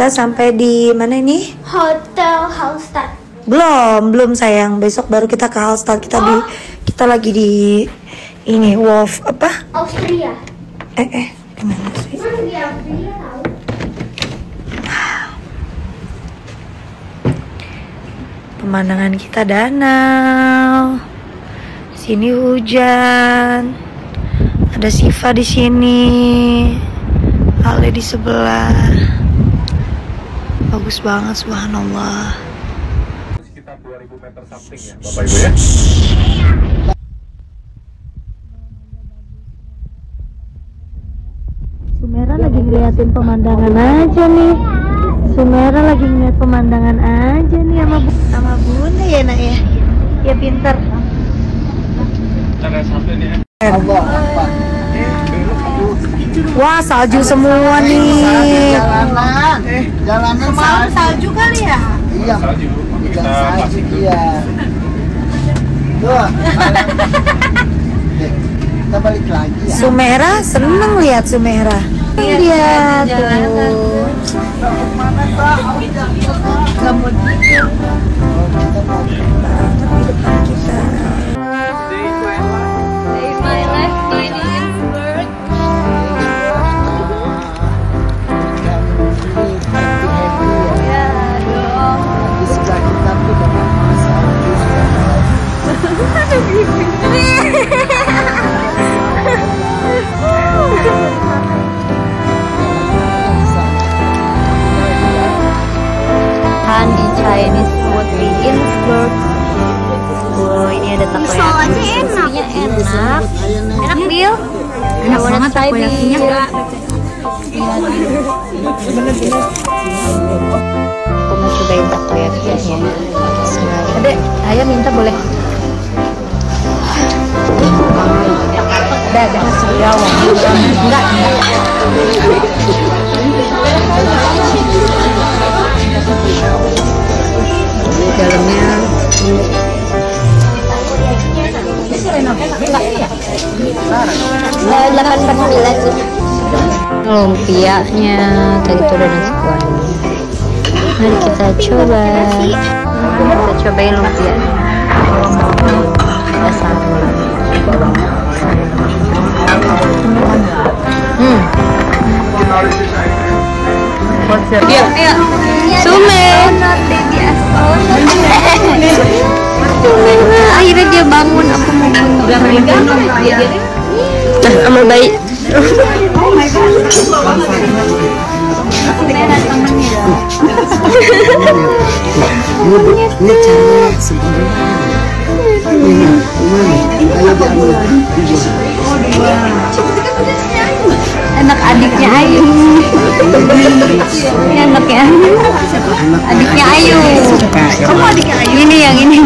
kita sampai di mana ini? Hotel Hallstatt. Belum, belum sayang. Besok baru kita ke Hallstatt. Kita di kita lagi di ini Wolf apa? Austria. Eh eh, gimana sih? Pemandangan kita danau. Sini hujan. Ada Siva di sini. Ale di sebelah. Bagus banget subhanallah. sekitar 2000 meter something ya Bapak Ibu ya Sumera lagi ngeliatin pemandangan aja nih. Sumera lagi ngeliat pemandangan aja nih sama bu sama bunda ya nak ya. Ya pinter. ada satu nih Wah salju semua nih. jalanan. Jalanan salju. salju kali ya? iya. Salju kita salju iya. Tuh kita balik lagi ya. Sumera seneng lihat Sumera. Lihat tuh. My enak. enak. Bill? Enak banget takoyakinya. Aku mau cobain takoyakinya. Adek, ayah minta boleh? Ada, sejauh. Enggak, enggak. dalamnya delapan sembilan sih lumpianya tadi tuh udah nasi kuning mari kita coba. Kita cobain lumpia dasar hmm. Iya, iya. Sume. Akhirnya dia Nah, sama bayi. ini cara sebenarnya ini Anak adiknya Ayu. Anaknya Ayu. Adiknya Ayu. Kamu adiknya Ayu? Ini yang. Ini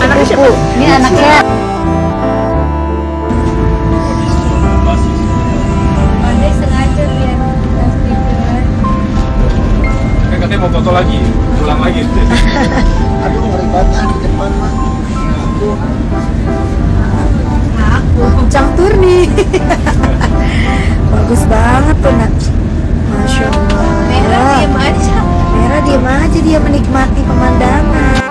anaknya siapa? Ini anaknya. kan katanya mau foto lagi ulang lagi aduh ngeri banget di depan mah Puncak tur nih. Bagus banget tuh nak. Masya Allah. Merah diem aja. Merah diem aja dia menikmati pemandangan.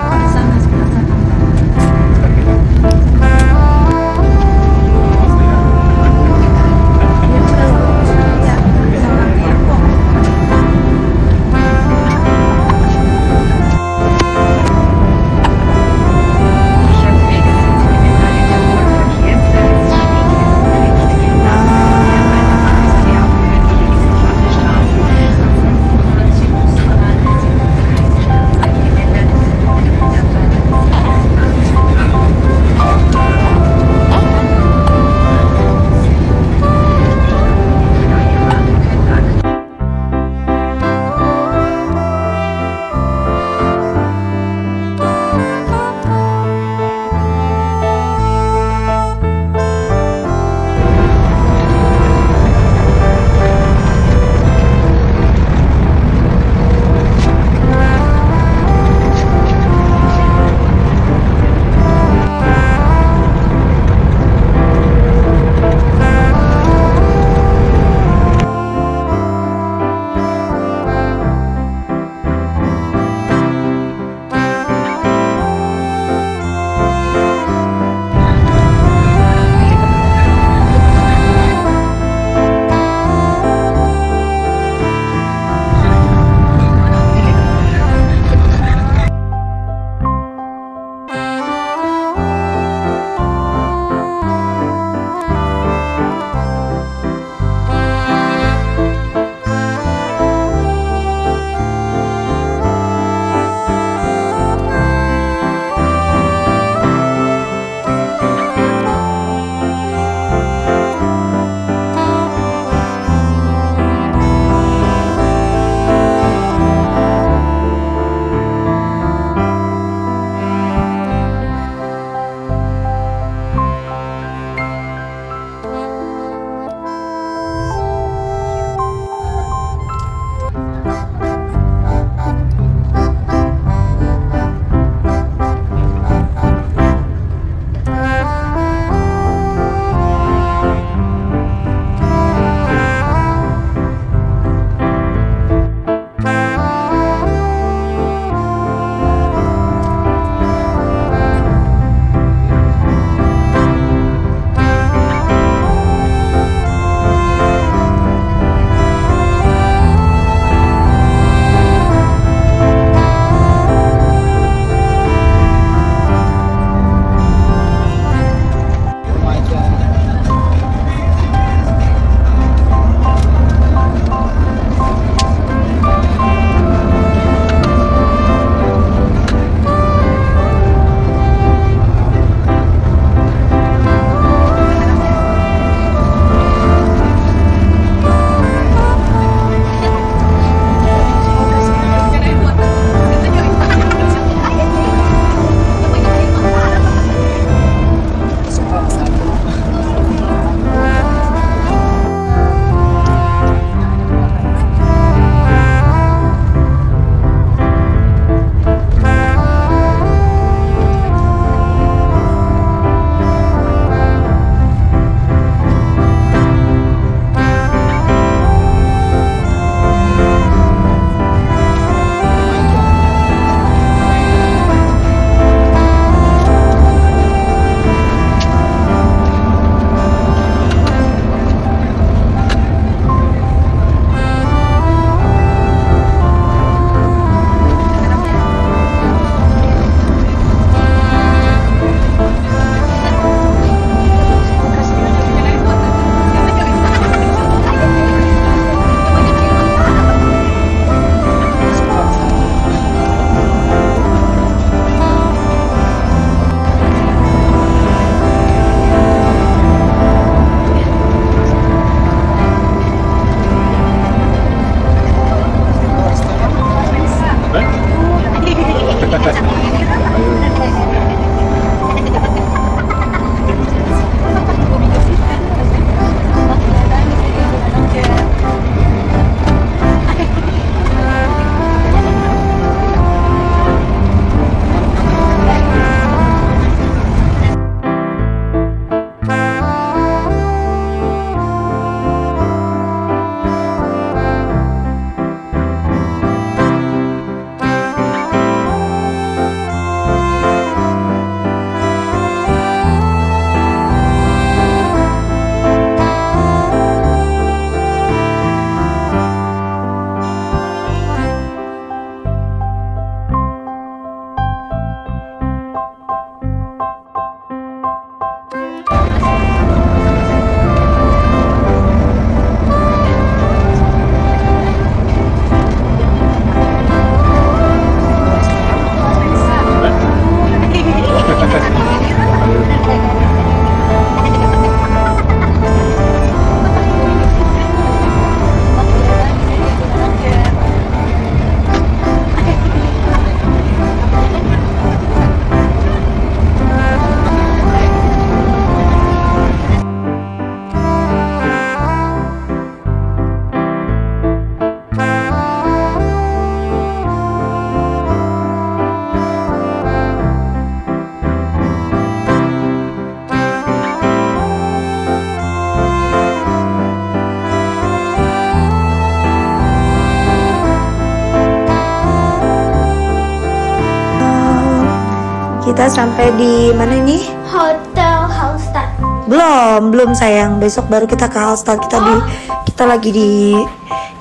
Kita sampai di mana ini? Hotel Hallstatt. Belum, belum sayang. Besok baru kita ke Hallstatt. Kita di kita lagi di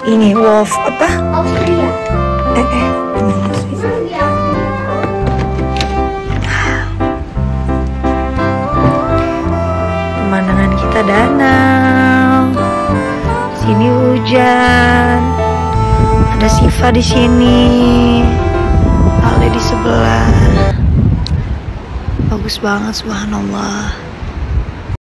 ini Wolf apa? Austria. Eh eh. Pemandangan kita danau. Sini hujan. Ada Siva di sini. Ale di sebelah. Bagus banget subhanallah.